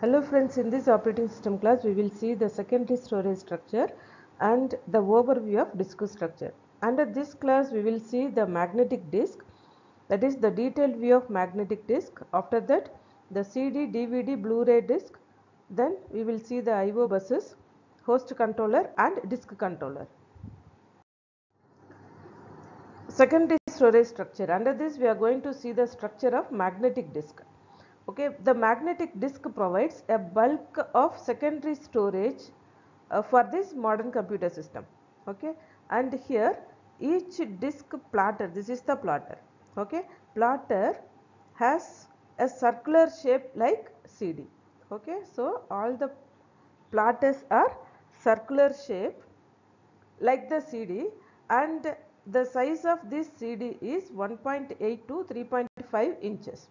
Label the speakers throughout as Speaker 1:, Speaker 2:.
Speaker 1: Hello friends, in this operating system class we will see the secondary storage structure and the overview of disk structure. Under this class we will see the magnetic disk that is the detailed view of magnetic disk. After that the CD, DVD, Blu-ray disk. Then we will see the IO buses, host controller and disk controller. Secondary storage structure. Under this we are going to see the structure of magnetic disk okay the magnetic disk provides a bulk of secondary storage uh, for this modern computer system. Okay and here each disk platter this is the platter okay platter has a circular shape like cd okay so all the platters are circular shape like the cd and the size of this cd is 1.8 to 3.5 inches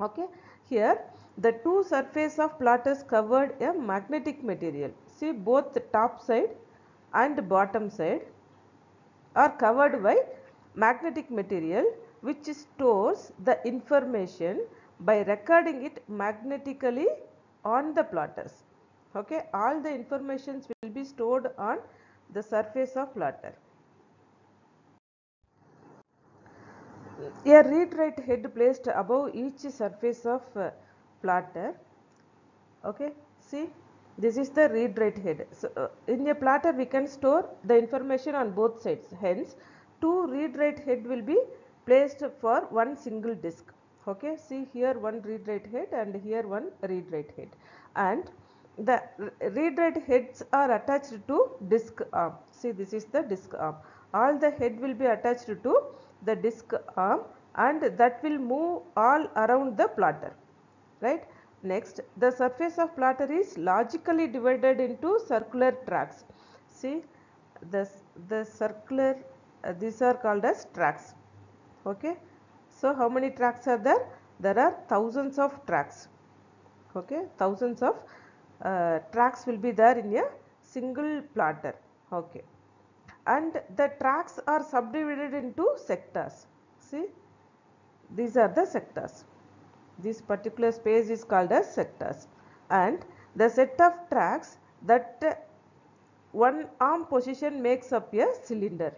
Speaker 1: okay? Here the two surface of platters covered a magnetic material. See both the top side and bottom side are covered by magnetic material which stores the information by recording it magnetically on the platters okay? All the informations will be stored on the surface of platter a read write head placed above each surface of uh, okay see this is the read write head. So uh, in a platter we can store the information on both sides. Hence two read write head will be placed for one single disk. Okay see here one read write head and here one read write head. And the read write heads are attached to disk arm. See this is the disk arm. All the head will be attached to the disk arm and that will move all around the platter right? Next the surface of platter is logically divided into circular tracks see the the circular uh, these are called as tracks okay? So how many tracks are there? There are thousands of tracks okay? Thousands of uh, tracks will be there in a single platter okay and the tracks are subdivided into sectors. See? These are the sectors. This particular space is called as sectors. And the set of tracks that one arm position makes up a cylinder.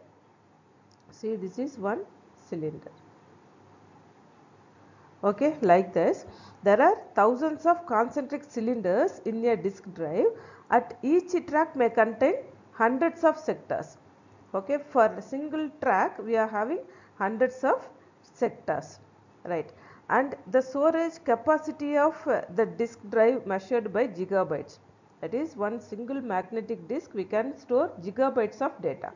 Speaker 1: See this is one cylinder. Okay like this. There are thousands of concentric cylinders in a disk drive. At each track may contain hundreds of sectors okay for a single track we are having hundreds of sectors right? And the storage capacity of uh, the disk drive measured by gigabytes. That is one single magnetic disk we can store gigabytes of data.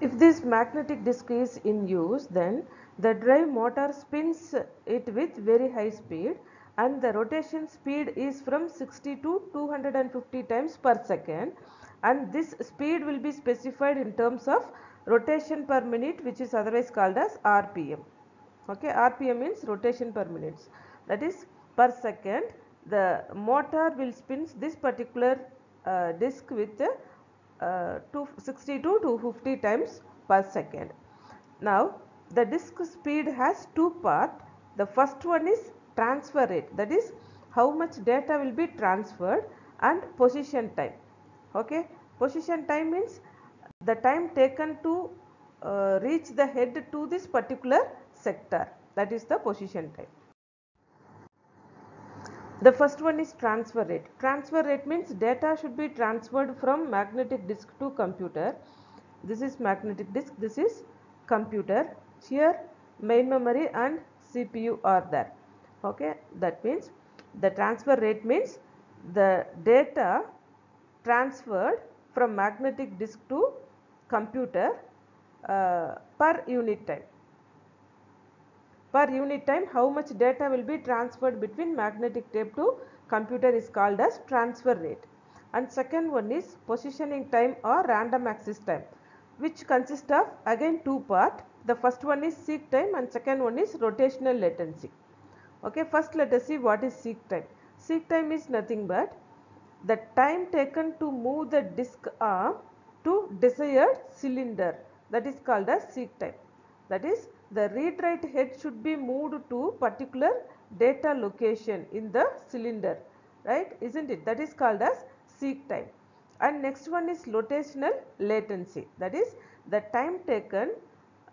Speaker 1: If this magnetic disk is in use then the drive motor spins it with very high speed and the rotation speed is from 60 to 250 times per second and this speed will be specified in terms of rotation per minute which is otherwise called as RPM. Okay, RPM means rotation per minutes that is per second the motor will spin this particular uh, disk with uh, 260 to 250 times per second. Now the disk speed has two part the first one is transfer rate that is how much data will be transferred and position time okay? Position time means the time taken to uh, reach the head to this particular sector. That is the position time. The first one is transfer rate. Transfer rate means data should be transferred from magnetic disk to computer. This is magnetic disk this is computer. Here main memory and cpu are there. Okay? That means the transfer rate means the data transferred from magnetic disk to computer uh, per unit time. Per unit time how much data will be transferred between magnetic tape to computer is called as transfer rate. And second one is positioning time or random access time which consists of again two part. The first one is seek time and second one is rotational latency. Okay, first let us see what is seek time. Seek time is nothing but the time taken to move the disk arm to desired cylinder. That is called as seek time that is the read write head should be moved to particular data location in the cylinder right? Isn't it? That is called as seek time and next one is rotational latency. That is the time taken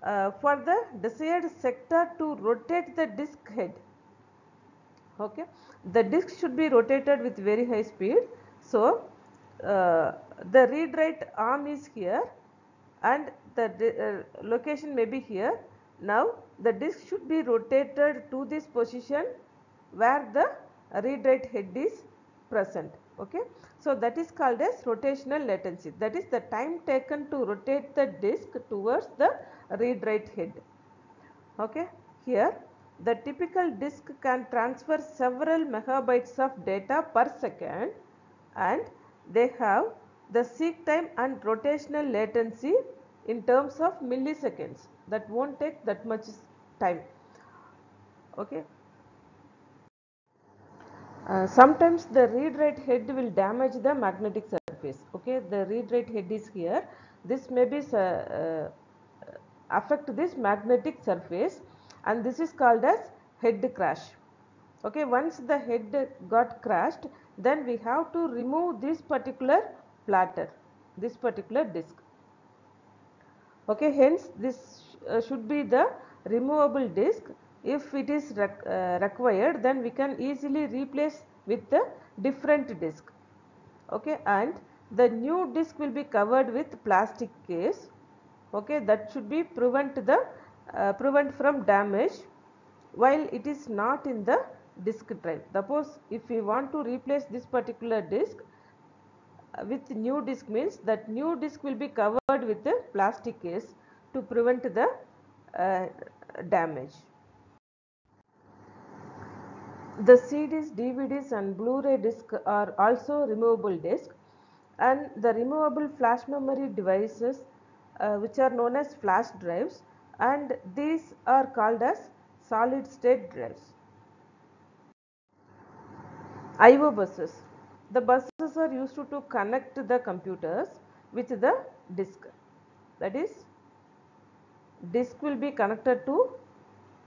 Speaker 1: uh, for the desired sector to rotate the disk head okay? The disk should be rotated with very high speed. So uh, the read write arm is here and the uh, location may be here. Now the disk should be rotated to this position where the read write head is present. Okay? So that is called as rotational latency. That is the time taken to rotate the disk towards the read write head. Okay? Here the typical disk can transfer several megabytes of data per second and they have the seek time and rotational latency in terms of milliseconds. That won't take that much time. Okay? Uh, sometimes the read write head will damage the magnetic surface. Okay? The read write head is here. This may be uh, affect this magnetic surface and this is called as head crash. Okay once the head got crashed then we have to remove this particular platter this particular disc. Okay hence this uh, should be the removable disc. If it is uh, required then we can easily replace with the different disc. Okay and the new disc will be covered with plastic case. Okay that should be prevent the uh, prevent from damage while it is not in the disk drive. Suppose if we want to replace this particular disk uh, with new disk means that new disk will be covered with a plastic case to prevent the uh, damage. The CDs, DVDs and Blu-ray disc are also removable disc and the removable flash memory devices uh, which are known as flash drives and these are called as solid state drives. IO buses. The buses are used to, to connect the computers with the disk that is disk will be connected to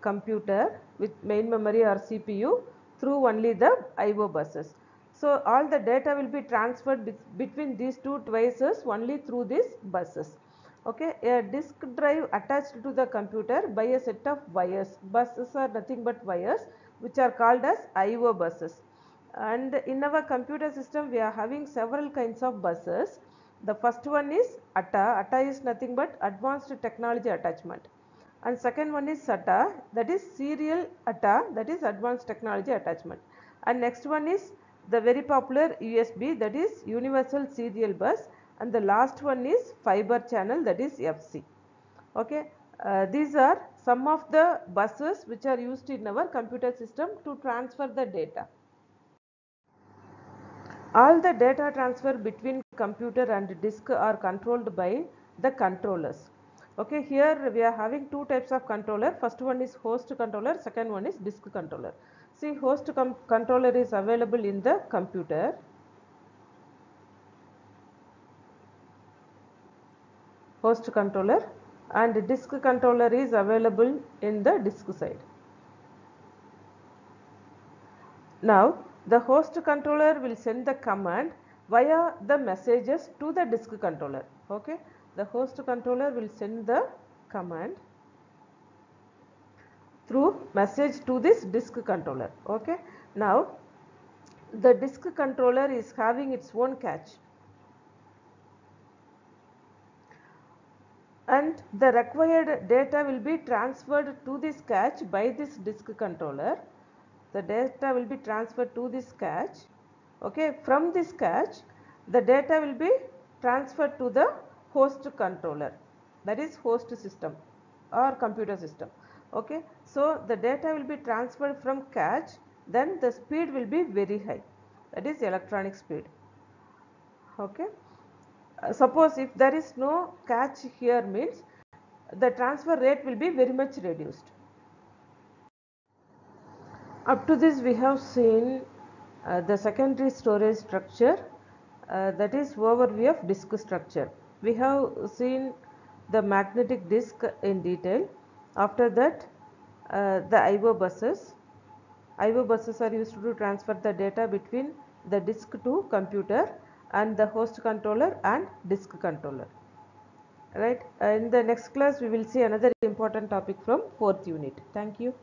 Speaker 1: computer with main memory or CPU through only the IO buses. So, all the data will be transferred be between these two devices only through these buses. Okay, a disk drive attached to the computer by a set of wires. Buses are nothing but wires which are called as IO buses. And in our computer system we are having several kinds of buses. The first one is ATA. ATA is nothing but advanced technology attachment and second one is SATA that is serial ATA that is advanced technology attachment and next one is the very popular USB that is universal serial bus and the last one is fiber channel that is FC. Okay. Uh, these are some of the buses which are used in our computer system to transfer the data. All the data transfer between computer and disk are controlled by the controllers okay here we are having two types of controller first one is host controller second one is disk controller see host controller is available in the computer host controller and disk controller is available in the disk side. Now the host controller will send the command via the messages to the disk controller. Okay? The host controller will send the command through message to this disk controller. Okay? Now the disk controller is having its own cache and the required data will be transferred to this cache by this disk controller. The data will be transferred to this cache okay from this cache the data will be transferred to the host controller. That is host system or computer system. Okay so the data will be transferred from cache then the speed will be very high. That is electronic speed. Okay uh, suppose if there is no cache here means the transfer rate will be very much reduced. Up to this we have seen uh, the secondary storage structure uh, that is overview of disk structure. We have seen the magnetic disk in detail. After that uh, the IO buses. IO buses are used to transfer the data between the disk to computer and the host controller and disk controller. Right? In the next class we will see another important topic from fourth unit. Thank you